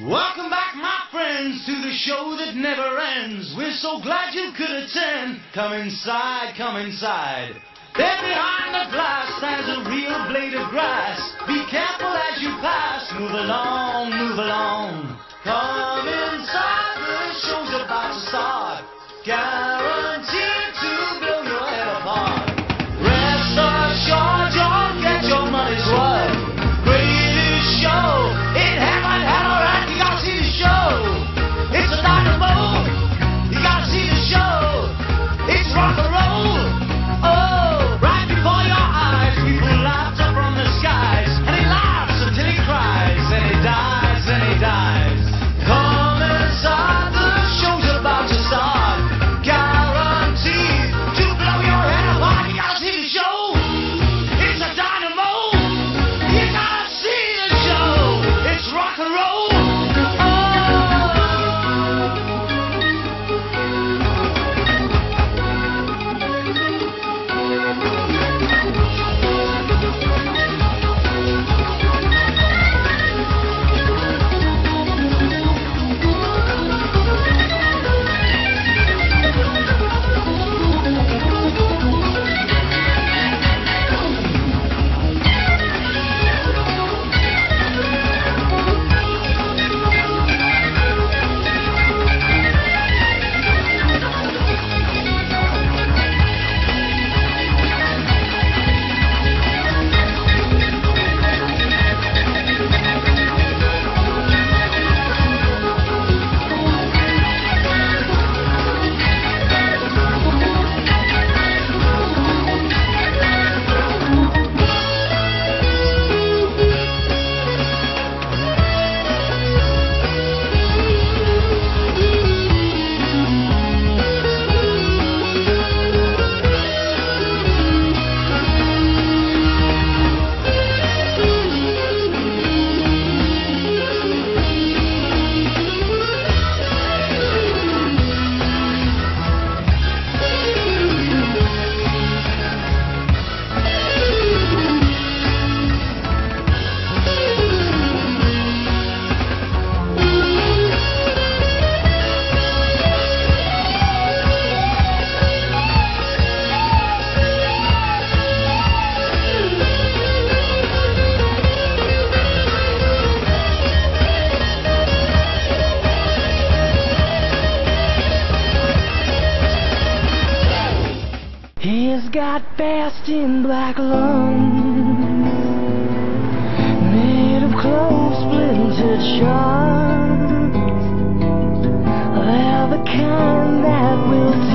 Welcome back, my friends, to the show that never ends. We're so glad you could attend. Come inside, come inside. There behind the glass stands a real blade of grass. Be careful as you pass. Move along, move along. Come inside, the show's about to start. Guaranteed Got in black lungs Made of close splintered shards. They're the kind that will